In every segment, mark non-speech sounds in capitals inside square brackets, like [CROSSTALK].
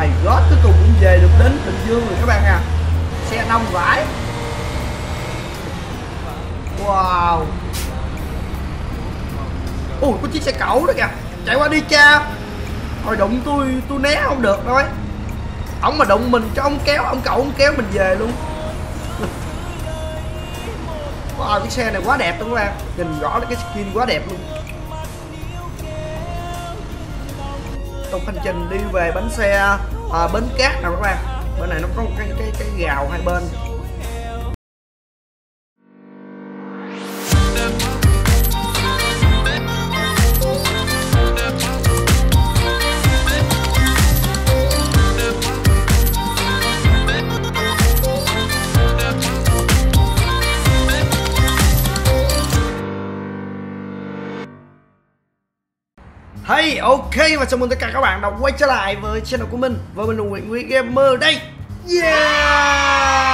my god cuối cùng cũng về được đến bình dương rồi các bạn à. Xe đông vãi. Wow. Ui có chiếc xe cẩu đó kìa. Chạy qua đi cha. Hồi đụng tôi tôi né không được thôi. Ông mà đụng mình cho ông kéo, ông cậu ông kéo mình về luôn. [LAUGHS] Wow, cái xe này quá đẹp luôn các bạn. Nhìn rõ là cái skin quá đẹp luôn. Tục hành trình đi về bánh xe à, bến cát nào các bạn. Bên này nó có một cái cái cái gào hai bên. Ok và chào mừng tất cả các bạn đã quay trở lại với channel của mình Và mình là Nguyễn Nguyễn Gamer đây. Yeah!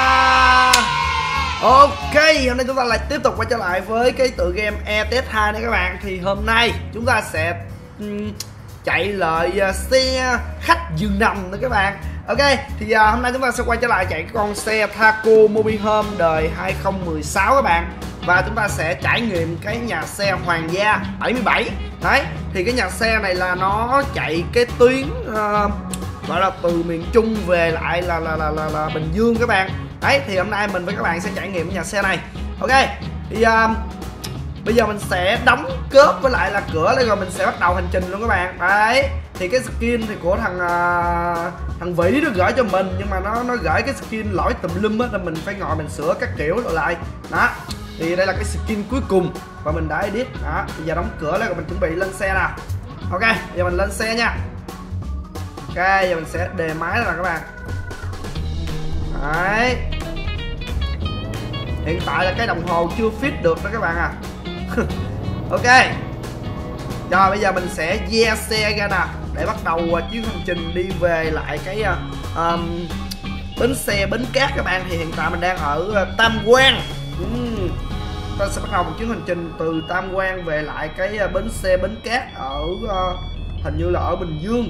Ok, hôm nay chúng ta lại tiếp tục quay trở lại với cái tựa game ETS2 này các bạn. Thì hôm nay chúng ta sẽ um, chạy lại uh, xe khách giường nằm nữa các bạn. Ok, thì uh, hôm nay chúng ta sẽ quay trở lại chạy cái con xe Taco Mobile Home đời 2016 các bạn và chúng ta sẽ trải nghiệm cái nhà xe Hoàng gia 77 đấy thì cái nhà xe này là nó chạy cái tuyến uh, gọi là từ miền Trung về lại là là, là là là Bình Dương các bạn. Đấy thì hôm nay mình với các bạn sẽ trải nghiệm nhà xe này. Ok thì uh, bây giờ mình sẽ đóng cớp với lại là cửa lên rồi mình sẽ bắt đầu hành trình luôn các bạn. Đấy thì cái skin thì của thằng uh, thằng vĩ nó gửi cho mình nhưng mà nó nó gửi cái skin lỗi tùm lum á nên mình phải ngồi mình sửa các kiểu rồi lại. Đó thì đây là cái skin cuối cùng và mình đã edit. Đó bây giờ đóng cửa lại rồi mình chuẩn bị lên xe nào ok giờ mình lên xe nha. Ok giờ mình sẽ đề máy ra các bạn. Đấy. Hiện tại là cái đồng hồ chưa fit được đó các bạn à. [LAUGHS] Ok. Rồi bây giờ mình sẽ ve xe ra nè để bắt đầu à, chuyến hành trình đi về lại cái um, bến xe bến cát các bạn. Thì hiện tại mình đang ở à, tam quan ừ, ta sẽ bắt đầu một chuyến hành trình từ tam quan về lại cái à, bến xe bến cát ở uh, hình như là ở bình dương.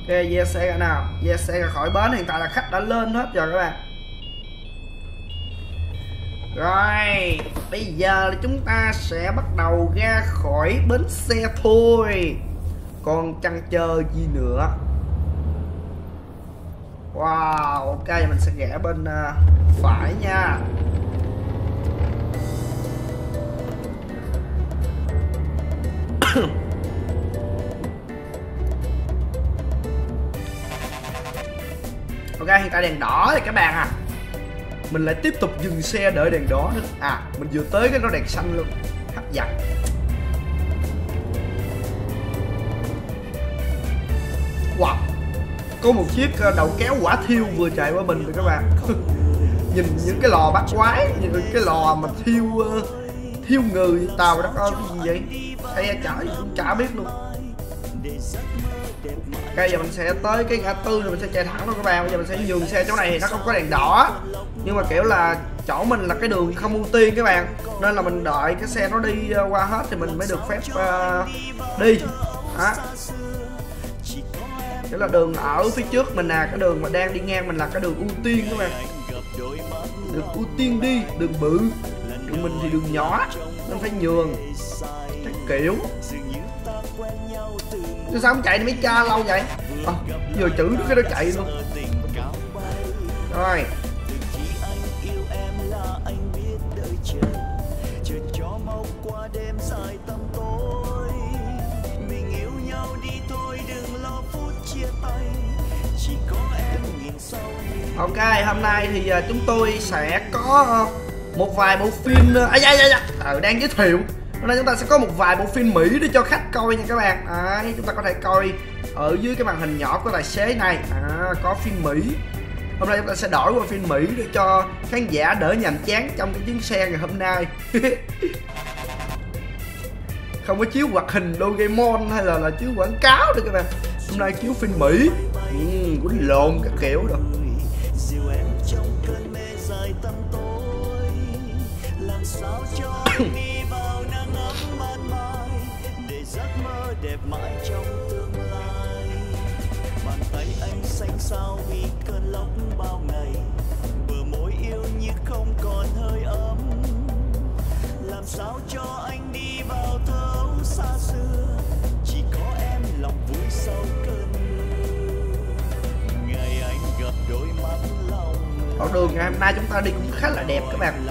Ok yeah, xe ra nào. Yeah, xe ra khỏi bến hiện tại là khách đã lên hết rồi các bạn. Rồi, bây giờ chúng ta sẽ bắt đầu ra khỏi bến xe thôi. Còn chăn chờ gì nữa? Wow, ok, mình sẽ rẽ bên uh, phải nha. Ok, hiện tại đèn đỏ thì các bạn à. Mình lại tiếp tục dừng xe đợi đèn đỏ nữa. À mình vừa tới cái nó đèn xanh luôn. Hấp dẫn. Wow. Có một chiếc ờ, đầu kéo quả thiêu vừa chạy qua mình rồi các bạn. [LAUGHS] Nhìn những cái lò bắt quái những cái lò mà thiêu ờ, thiêu người tàu đất ơi ờ, cái gì vậy? Xe chở cũng chả biết luôn. Ok giờ mình sẽ tới cái ngã tư rồi mình sẽ chạy thẳng thôi các bạn. Bây giờ mình sẽ dừng xe chỗ này thì nó không có đèn đỏ. Nhưng mà kiểu là chỗ mình là cái đường không ưu tiên các bạn. Nên là mình đợi cái xe nó đi ờ, qua hết thì mình mới được phép uh, đi. Đó. Đó là đường ở phía trước mình là cái đường mà đang đi ngang mình là cái đường ưu tiên các bạn. Đường ưu tiên đi, đường bự tụi mình thì đường nhỏ Nên phải nhường. Cái kiểu. Chứ sao không chạy đi mấy cha lâu vậy? Ờ, à, Vừa chữ cái nó chạy luôn. Rồi. Ok, hôm nay thì ờ, chúng tôi sẽ có một vài bộ phim uh, à, da, da, da. Đang giới thiệu. Hôm nay chúng ta sẽ có một vài bộ phim mỹ để cho khách coi nha các bạn. À, chúng ta có thể coi ở dưới cái màn hình nhỏ của tài xế này. À, có phim mỹ. Hôm nay chúng ta sẽ đổi qua phim mỹ để cho khán giả đỡ nhàm chán trong cái chuyến xe ngày hôm nay. [LAUGHS] Không có chiếu hoạt hình Doraemon hay là là chiếu quảng cáo được các bạn. Hôm nay chiếu phim mỹ. Ừ, quýnh lộn các kiểu rồi đẹp mãi trong tương lai? Sao vì cơn lốc bao ngày bờ môi yêu như không còn hơi ấm. Làm sao cho anh đi vào thấu xa xưa chỉ có em lòng vui sau cơn mưa. Ngày anh gặp đôi mắt lòng con đường ngày hôm nay chúng ta đi cũng khá là đẹp các bạn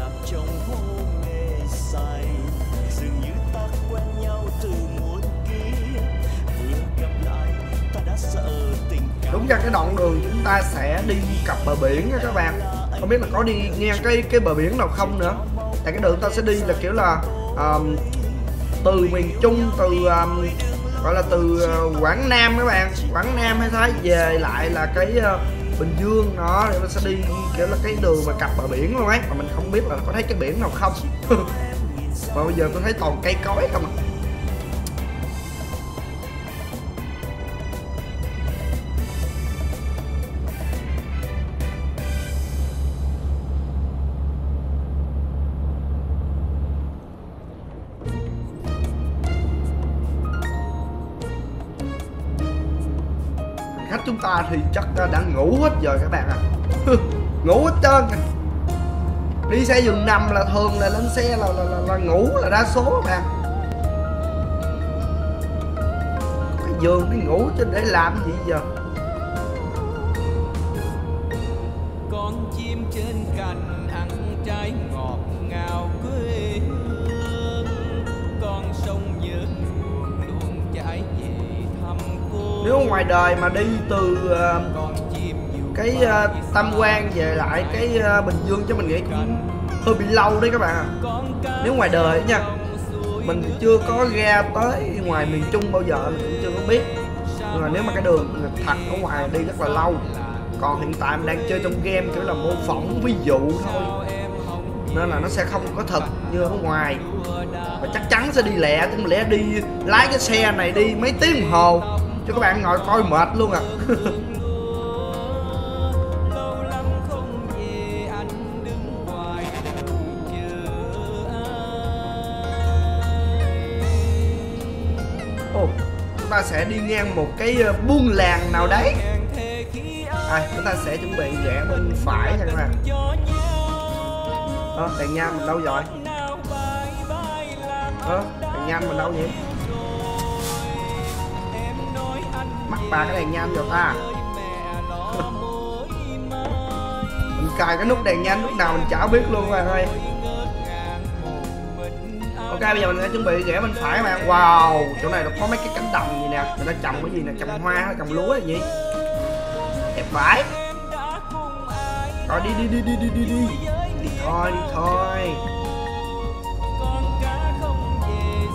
ra cái đoạn đường chúng ta sẽ đi cặp bờ biển nha các bạn. Không biết là có đi ngang cái cái bờ biển nào không nữa. Tại cái đường ta sẽ đi là kiểu là um, từ miền trung từ um, gọi là từ uh, quảng nam các bạn. Quảng nam hay thái về lại là cái uh, bình dương đó thì mình sẽ đi kiểu là cái đường mà cặp bờ biển luôn ấy. Mà mình không biết là có thấy cái biển nào không. [LAUGHS] Mà bây giờ tôi thấy toàn cây cối không à. Ta thì chắc đã ngủ hết rồi các bạn ạ à. ngủ hết trơn à. đi xe giường nằm là thường là lên xe là là, là, là ngủ là đa số các bạn cái giường đi ngủ chứ để làm gì giờ con chim trên cành ăn trái ngọt nếu ngoài đời mà đi từ uh, cái uh, tam quan về lại cái uh, bình dương cho mình nghĩ cũng hơi bị lâu đấy các bạn ạ. Nếu ngoài đời nha mình chưa có ra tới ngoài miền trung bao giờ mình cũng chưa có biết. Nhưng mà nếu mà cái đường thật ở ngoài đi rất là lâu. Còn hiện tại mình đang chơi trong game kiểu là mô phỏng ví dụ thôi. Nên là nó sẽ không có thật như ở ngoài. Và chắc chắn sẽ đi lẹ chứ lẽ đi lái cái xe này đi mấy tiếng đồng hồ cho các bạn ngồi coi mệt luôn à. [LAUGHS] Ồ, chúng ta sẽ đi ngang một cái ờ, buôn làng nào đấy. À, chúng ta sẽ chuẩn bị rẽ bên phải nha các bạn. Ờ, đèn nha mình đâu rồi? Ờ, đèn nha mình đâu vậy ba bà cái đèn nhanh được à? ta mình cài cái nút đèn nhanh, lúc nào mình chả biết luôn các bạn ơi. Ok, bây giờ mình sẽ chuẩn bị rẽ bên phải các bạn wow, chỗ này nó có mấy cái cánh đồng gì nè. Người ta trồng cái gì nè? Trồng hoa hay trồng lúa hay gì? Đẹp vãi. Rồi đi đi đi đi đi đi đi. Đi thôi đi thôi.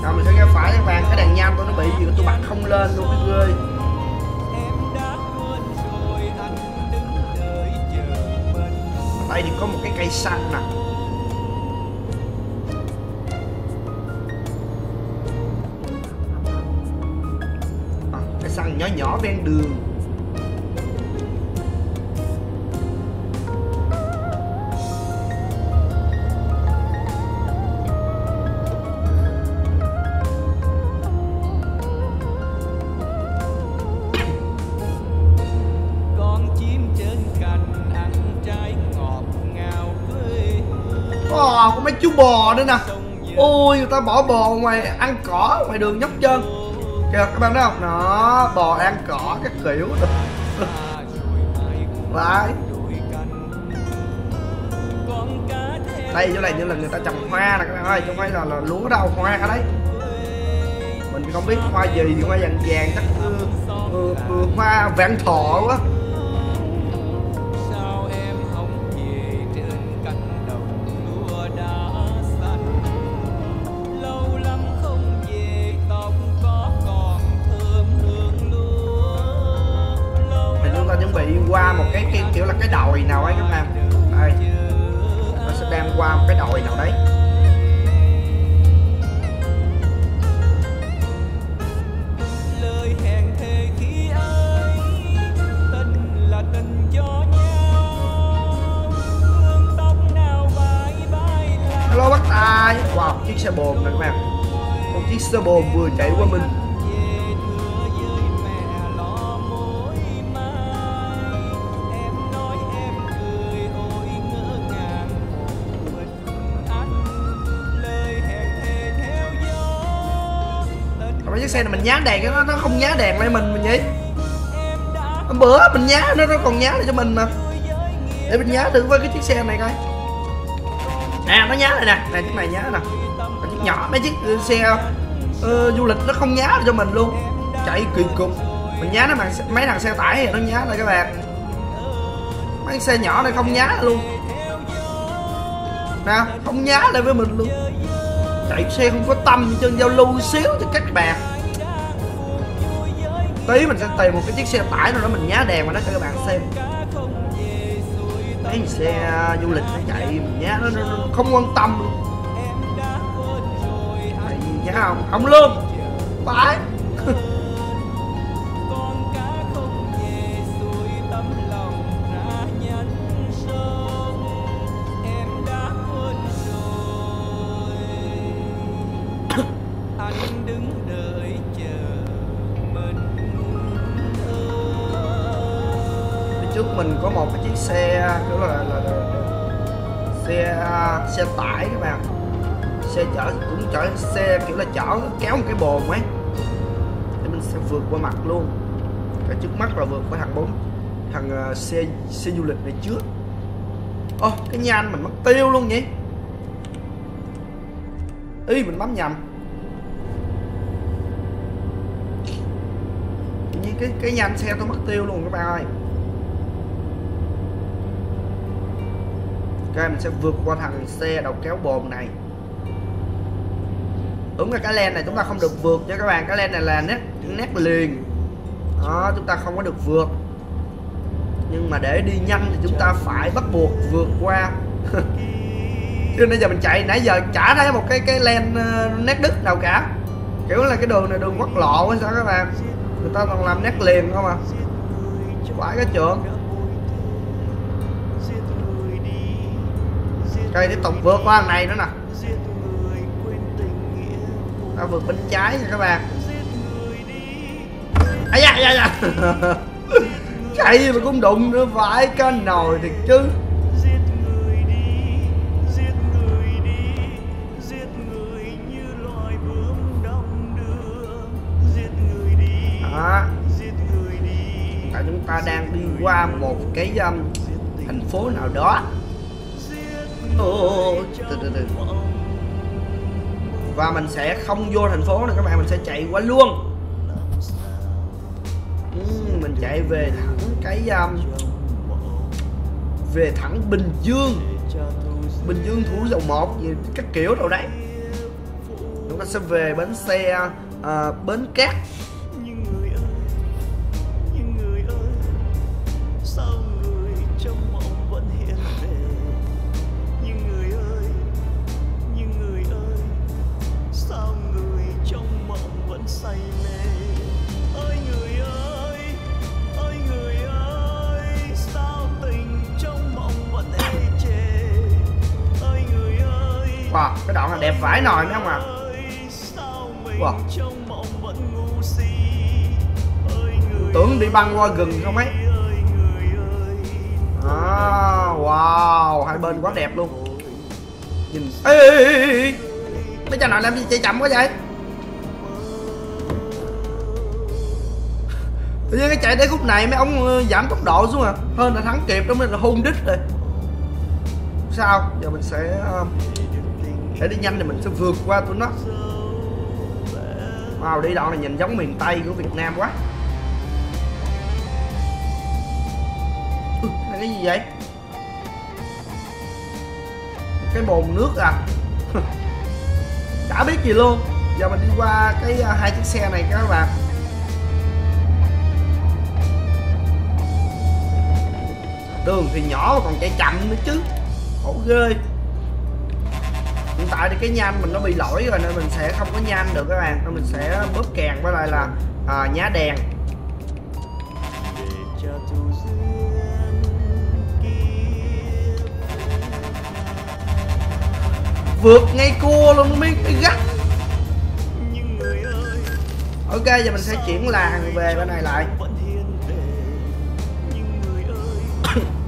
Rồi, mình sẽ ra phải các bạn cái đèn nhanh tôi nó bị gì tôi bật không lên luôn cái ơi. Đây thì có một cái cây xăng nè. À, cây xăng nhỏ nhỏ ven đường. Bò nữa nè. Ui Ôi, người ta bỏ bò ngoài ăn cỏ ngoài đường nhóc chân Kìa các bạn thấy không? nó bò ăn cỏ các kiểu. [LAUGHS] Ta Đây chỗ này như là người ta trồng hoa nè các bạn ơi. Chứ không phải là, là lúa đâu, hoa ở đấy. Mình không biết hoa gì, hoa vàng vàng chắc ừ, ừ, ừ, hoa vạn thọ quá. Bị qua một cái, cái kiểu là cái đồi nào ấy các bạn Đây, nó sẽ đem qua một cái đồi nào đấy. Hello bác tài. Wow, chiếc xe bồn nè các bạn Một chiếc xe bồn vừa chạy qua mình xe này mình nhá đèn nó nó không nhá đèn lại mình mình nhỉ hôm bữa mình nhá nó nó còn nhá lại cho mình mà. Để mình nhá thử với cái chiếc xe này coi. Nè nó nhá này nè. Nè chiếc này nhá nè. Chiếc nhỏ mấy chiếc ừ, xe uh, du lịch nó không nhá cho mình luôn. Chạy kỳ cục. Mình nhá nó bằng mấy thằng xe tải thì nó nhá lại các bạn. Mấy xe nhỏ này không nhá luôn. Nè không nhá lại với mình luôn. Chạy xe không có tâm trên giao lưu xíu cho các bạn tí mình sẽ tìm một cái chiếc xe tải nào đó mình nhá đèn mà nó cho các bạn xem. Mấy xe à, du lịch nó chạy mình nhá nó, nó, nó không quan tâm luôn. Nhá không không luôn phải mình có một cái chiếc xe kiểu là, là, là, là xe xe tải các bạn. Xe chở cũng chở xe kiểu là chở kéo một cái bồn ấy. Thì mình sẽ vượt qua mặt luôn. Cái trước mắt là vượt qua thằng bốn thằng uh, ờ, xe xe du lịch này trước. Ô cái nhanh mình mất tiêu luôn nhỉ? Ý mình bấm nhầm. Như cái cái nhanh xe tôi mất tiêu luôn các bạn ơi. Ok mình sẽ vượt qua thằng xe đầu kéo bồn này. Đúng là cái len này chúng ta không được vượt nha các bạn. Cái len này là nét nét liền. Đó, chúng ta không có được vượt. Nhưng mà để đi nhanh thì chúng ta phải bắt buộc vượt qua. [LAUGHS] Chứ nãy giờ mình chạy, nãy giờ chả thấy một cái cái len ờ, nét đứt nào cả. Kiểu là cái đường này đường quốc lộ hay sao các bạn? Người ta còn làm nét liền không à? Phải cái trưởng Cây tiếp tục vượt qua thằng này nữa nè. Ta vượt bên trái nha các bạn. Ây da, da, da. Chạy mà cũng đụng nữa phải cái nồi thiệt chứ. Giết người đi giết người đi. Giết người như loài bướm đông đưa. Giết người đi Đó. giết người đi. Tại chúng ta đang đi qua một cái um, thành phố nào đó Ồ, từ từ từ. Và mình sẽ không vô thành phố này các bạn. Mình sẽ chạy qua luôn. Ừ, mình chạy về thẳng cái um, Về thẳng Bình Dương. Bình Dương thủ dầu một gì các kiểu đâu đấy. Chúng ta sẽ về bến xe uh, Bến Cát. Là đẹp vãi nồi mấy không à? Wow. Tưởng đi băng qua gừng không ấy? À, Wow, hai bên quá đẹp luôn. Nhìn. Ê, ê, ê, ê. Mấy cha nào làm gì chạy chậm quá vậy? Tự nhiên cái chạy tới khúc này mấy ông ờ, giảm tốc độ xuống à. Hơn là thắng kịp đó mới là hôn đít rồi. Sao? Giờ mình sẽ ờ, sẽ Để đi nhanh thì mình sẽ vượt qua tụi nó. Wow đi đoạn này nhìn giống miền Tây của Việt Nam quá. Là cái gì vậy? Cái bồn nước à? [LAUGHS] Chả biết gì luôn. Giờ mình đi qua cái uh, hai chiếc xe này các bạn. Đường thì nhỏ mà còn chạy chậm nữa chứ. Khổ ghê hiện tại thì cái nhanh mình nó bị lỗi rồi nên mình sẽ không có nhanh được các bạn. Nên mình sẽ bóp kèn với lại là à, nhá đèn. Vượt ngay cua luôn mới mới gắt. Ok giờ mình sẽ chuyển làng về bên này lại [COUGHS]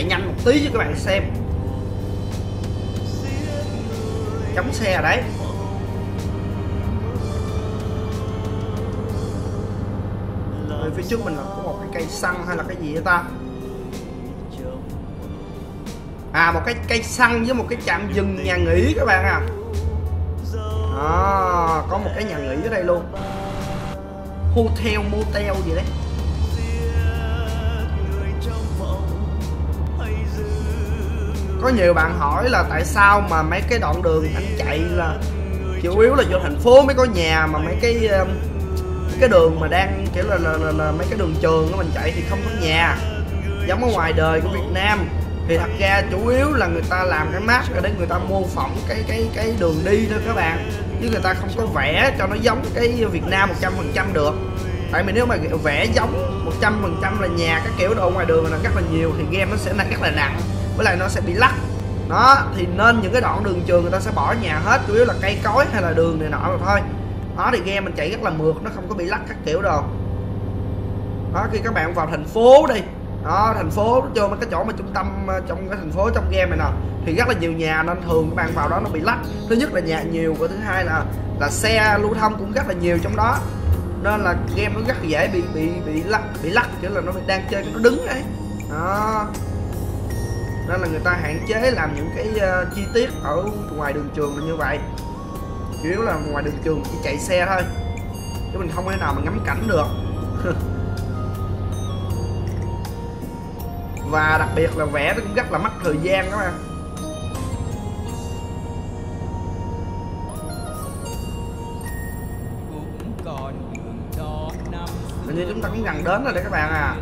chạy nhanh một tí cho các bạn xem. Chống xe ở đấy. Ở phía trước mình là có một cái cây xăng hay là cái gì vậy ta? À một cái cây xăng với một cái trạm dừng nhà nghỉ các bạn à. Đó, có một cái nhà nghỉ ở đây luôn. Hotel motel gì đấy. Có nhiều bạn hỏi là tại sao mà mấy cái đoạn đường anh chạy là chủ yếu là vô thành phố mới có nhà mà mấy cái um, cái đường mà đang kiểu là, là, là, là mấy cái đường trường của mình chạy thì không có nhà. Giống ở ngoài đời của Việt Nam thì thật ra chủ yếu là người ta làm cái map để người ta mô phỏng cái cái cái đường đi thôi các bạn. Chứ người ta không có vẽ cho nó giống cái Việt Nam 100% được. Tại vì nếu mà vẽ giống 100% là nhà các kiểu đồ ngoài đường là rất là nhiều thì game nó sẽ rất là nặng với lại nó sẽ bị lắc. Đó, thì nên những cái đoạn đường trường người ta sẽ bỏ nhà hết, chủ yếu là cây cối hay là đường này nọ rồi thôi. Đó, thì game mình chạy rất là mượt, nó không có bị lắc các kiểu đâu. Đó, khi các bạn vào thành phố đi. Đó, thành phố vô mấy cái chỗ mà trung tâm ờ, trong cái thành phố trong game này nè, thì rất là nhiều nhà nên thường các bạn vào đó nó bị lắc. Thứ nhất là nhà nhiều, và thứ hai là là xe lưu thông cũng rất là nhiều trong đó. Nên là game nó rất dễ bị bị bị lắc bị lắc, kiểu là nó đang chơi, nó đứng đấy đó nên là người ta hạn chế làm những cái uh, chi tiết ở ngoài đường trường là như vậy. Chủ yếu là ngoài đường trường chỉ chạy xe thôi chứ mình không thể nào mà ngắm cảnh được. [LAUGHS] Và đặc biệt là vẽ nó cũng rất là mất thời gian các bạn. Hình như chúng ta cũng gần đến rồi đấy các bạn à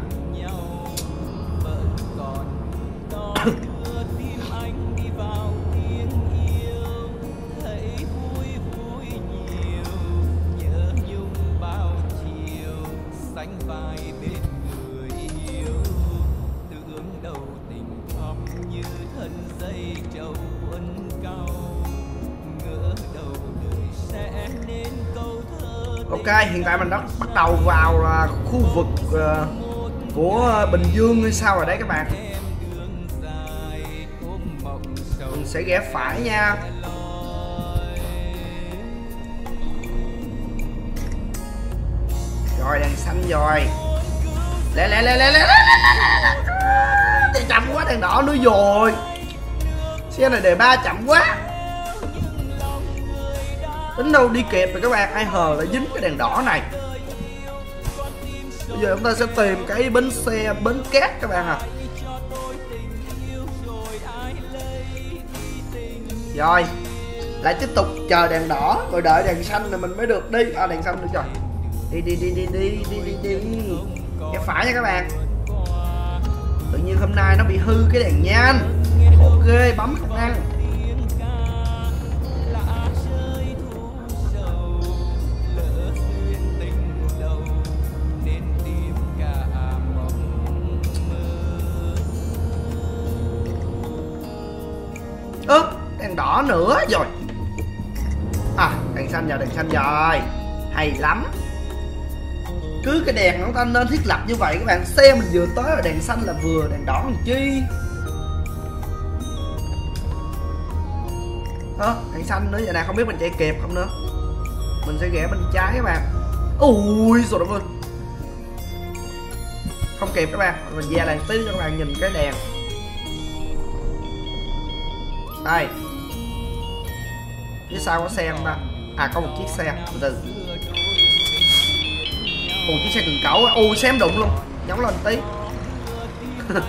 ok hiện tại mình đã bắt đầu vào là khu vực uh, của bình dương hay sao rồi đấy các bạn? Sẽ ghé phải nha. Rồi, đèn xanh rồi. Lẹ lẹ lẹ lẹ lẹ lẹ thì chậm quá, đèn đỏ nữa rồi. Xe này đề ba chậm quá. Tính đâu đi kịp rồi các bạn, ai hờ lại dính cái đèn đỏ này. Bây giờ chúng ta sẽ tìm cái bến xe, bến cát các bạn à rồi, lại tiếp tục chờ đèn đỏ. Rồi đợi đèn xanh rồi mình mới được đi. À đèn xanh được rồi. Đi đi đi đi đi đi đi đi. Cái phải nha các bạn. Tự nhiên hôm nay nó bị hư cái đèn nhan ok, bấm không ăn ơ thằng đỏ nữa rồi. À đèn xanh rồi đèn xanh rồi. Hay lắm. Cứ cái đèn chúng ta nên thiết lập như vậy, các bạn xe mình vừa tới là đèn xanh là vừa, đèn đỏ làm chi? Ơ, đèn xanh nữa, giờ này không biết mình chạy kịp không nữa. Mình sẽ ghé bên trái các bạn. Ui rồi ơi không kịp các bạn, mình ra lại tí cho các bạn nhìn cái đèn. Đây phía sau có xe không ta. À có một chiếc xe từ từ. Ồ chiếc xe cần cẩu ồ ui đụng luôn. Nhóng lên tí. Phía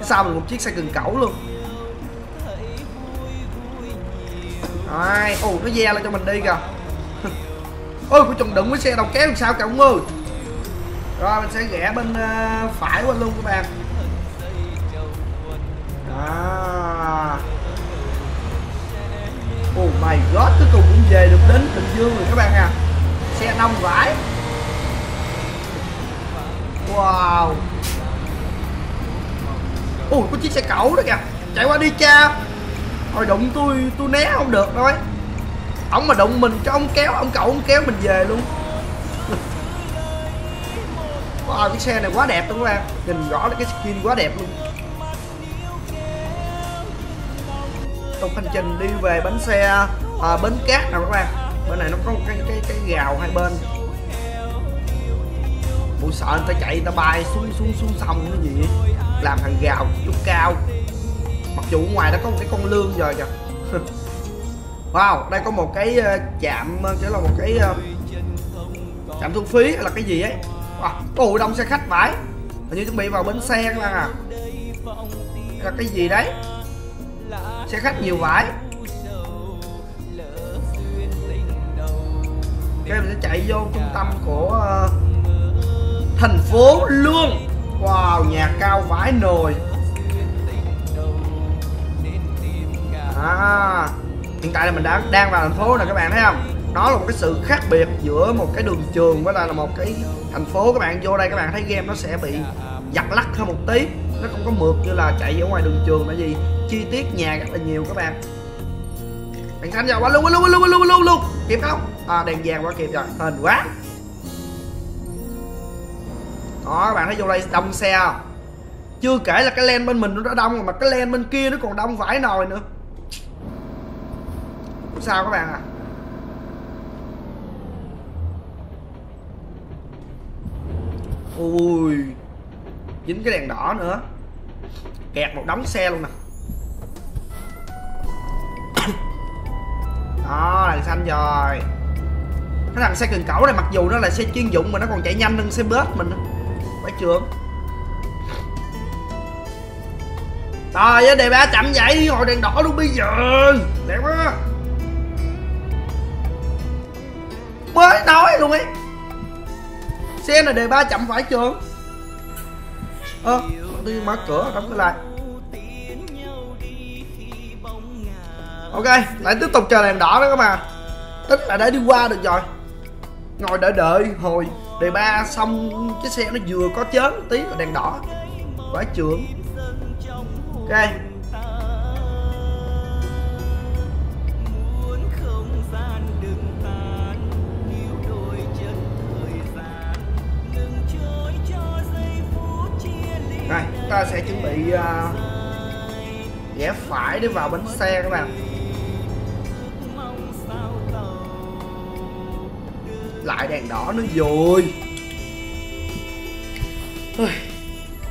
[LAUGHS] sau mình một chiếc xe cần cẩu luôn. Rồi ồ nó ve lên cho mình đi kìa. [LAUGHS] Ôi cô chồng đụng với xe đầu kéo làm sao cả ông ơi. Rồi, mình sẽ ghé bên ờ, phải qua luôn các bạn. Đó. Oh my god, cuối cùng cũng về được đến Bình Dương rồi các bạn à Xe năm vãi. Wow. Ui, có chiếc xe cẩu đó kìa. Chạy qua đi cha. Thôi đụng tôi, tôi né không được thôi. Ông mà đụng mình cho ông kéo, ông cậu ông kéo mình về luôn. [LAUGHS] Wow cái xe này quá đẹp luôn các bạn. Nhìn rõ là cái skin quá đẹp luôn. Tục hành trình đi về bến xe à, bến cát nào các bạn? Bên này nó có một cái cái cái gào hai bên. Buổi sợ người ta chạy người ta bay xuống xuống xuống sông cái gì làm hàng gào chút cao. Mặc dù ngoài đó có một cái con lương rồi kìa. [LAUGHS] Wow đây có một cái ờ, chạm chỉ ờ, là một cái chạm trạm thu phí hay là cái gì ấy. Wow, ồ đông xe khách vãi hình như chuẩn bị vào bến xe các bạn à. Là cái gì đấy? Xe khách nhiều vãi. Cái mình sẽ chạy vô trung tâm của uh, thành phố luôn. Wow nhà cao vãi nồi. À, hiện tại là mình đang đang vào thành phố nè các bạn thấy không? Đó là một cái sự khác biệt giữa một cái đường trường với lại là một cái thành phố. Các bạn vô đây các bạn thấy game nó sẽ bị giặt lắc hơn một tí nó không có mượt như là chạy ở ngoài đường trường tại vì chi tiết nhà rất là nhiều các bạn. Đèn xanh rồi quá luôn quá luôn quá luôn quá luôn luôn luôn kịp không? À đèn vàng quá, kịp rồi. Hên quá. Đó, các bạn thấy vô đây đông xe không? Chưa kể là cái len bên mình nó đã đông rồi, mà cái len bên kia nó còn đông vãi nồi nữa. Sao các bạn à. Ui dính cái đèn đỏ nữa. Kẹt một đống xe luôn nè. [COUGHS] Đó, đèn xanh rồi. Cái thằng xe cần cẩu này mặc dù nó là xe chuyên dụng mà nó còn chạy nhanh hơn xe bớt mình phải trường Trời ơi, đề ba chậm vậy, Hồi đèn đỏ luôn bây giờ. Đẹp quá. Mới nói luôn ấy. Xe này đề ba chậm phải trường Ơ à, đi mở cửa đóng cửa lại. Ok lại tiếp tục chờ đèn đỏ đó các bạn. Tức là đã đi qua được rồi. Ngồi đợi đợi hồi đề ba xong cái xe nó vừa có chớn tí là đèn đỏ. Quá trưởng Ok. Chúng ta sẽ chuẩn bị à, uh, rẽ phải để vào bến xe các bạn. Lại đèn đỏ nữa rồi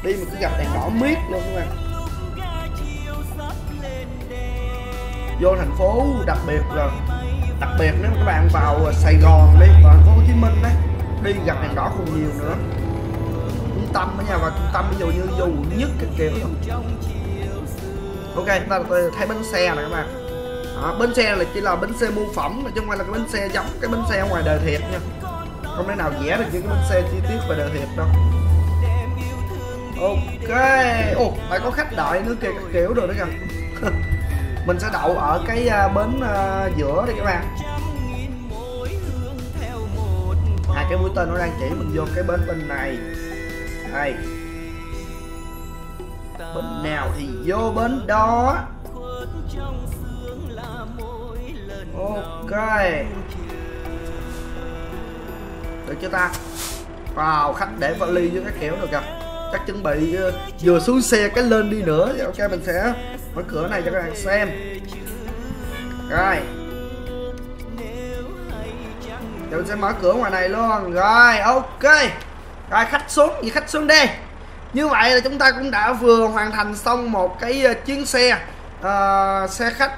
Đi mà cứ gặp đèn đỏ miết luôn các bạn. Vô thành phố đặc biệt là Đặc biệt nếu các bạn vào Sài Gòn đi, vào thành phố Hồ Chí Minh đấy Đi gặp đèn đỏ không nhiều nữa tâm ở nhà và trung tâm ví dụ như vô nhất cái kiểu ok chúng ta thấy bánh xe này các bạn. À, bến xe là chỉ là bến xe mô phỏng chứ không phải là cái bến xe giống cái bến xe ngoài đời thiệt nha. Không thể nào vẽ được những cái bến xe chi tiết về đời thiệt đâu. Ok. Ồ phải có khách đợi nữa kìa các kiểu rồi đó kìa. [LAUGHS] Mình sẽ đậu ở cái à, bến uh, giữa đây các bạn. Hai cái mũi tên nó đang chỉ mình vô cái bến bên này thầy bên nào thì vô bến đó. Ok. Được chưa ta? Vào khách để vali với các kiểu được kìa. Chắc chuẩn bị ờ, vừa xuống xe cái lên đi nữa. Dạ, ok, mình sẽ mở cửa này cho các bạn xem. Rồi. Dạ, Chúng sẽ mở cửa ngoài này luôn. Rồi, ok. Rồi khách xuống gì khách xuống đi. Như vậy là chúng ta cũng đã vừa hoàn thành xong một cái ờ, chuyến xe uh, Xe khách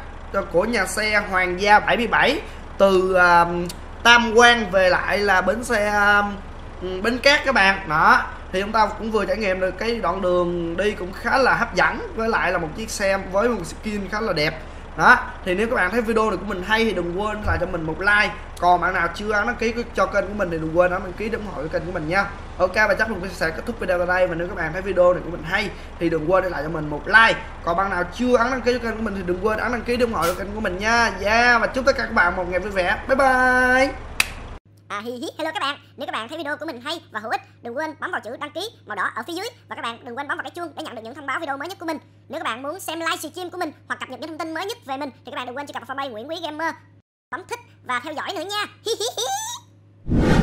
của nhà xe Hoàng gia 77 Từ uh, Tam Quan về lại là bến xe uh, Bến Cát các bạn. Đó thì chúng ta cũng vừa trải nghiệm được cái đoạn đường đi cũng khá là hấp dẫn với lại là một chiếc xe với một skin khá là đẹp đó, thì nếu các bạn thấy video này của mình hay thì đừng quên lại cho mình một like. Còn bạn nào chưa ấn đăng ký cho kênh của mình thì đừng quên đăng ký để ủng hộ kênh của mình nha. Ok, và chắc mình sẽ kết thúc video tại đây. Và nếu các bạn thấy video này của mình hay thì đừng quên để lại cho mình một like. Còn bạn nào chưa ấn đăng ký cho kênh của mình thì đừng quên ấn đăng ký để ủng hộ kênh của mình nha. Yeah, và chúc tất cả các bạn một ngày vui vẻ. Bye bye. À, hi hi, hello các bạn. Nếu các bạn thấy video của mình hay và hữu ích Đừng quên bấm vào chữ đăng ký màu đỏ ở phía dưới. Và các bạn đừng quên bấm vào cái chuông để nhận được những thông báo video mới nhất của mình. Nếu các bạn muốn xem live stream của mình Hoặc cập nhật những thông tin mới nhất về mình Thì các bạn đừng quên truy cập vào fanpage Nguyễn Quý Gamer. Bấm thích và theo dõi nữa nha. Hi hi hi.